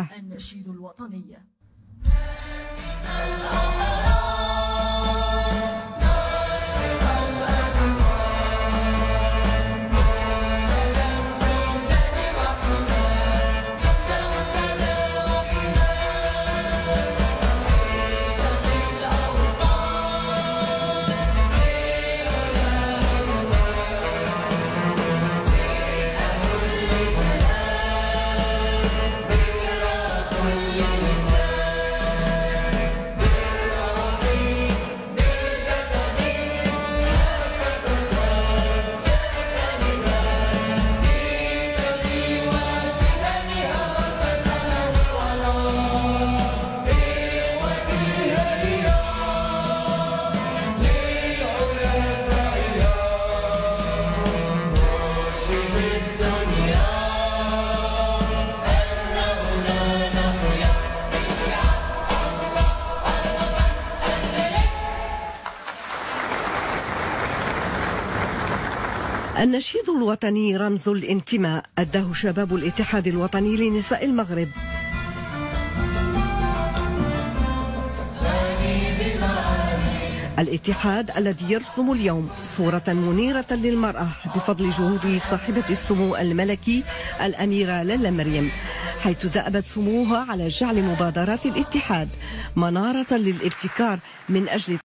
النشيد الوطني النشيد الوطني رمز الانتماء أداه شباب الاتحاد الوطني لنساء المغرب. الاتحاد الذي يرسم اليوم صورة منيرة للمرأة بفضل جهود صاحبة السمو الملكي الأميرة لالا مريم حيث دأبت سموها على جعل مبادرات الاتحاد منارة للابتكار من أجل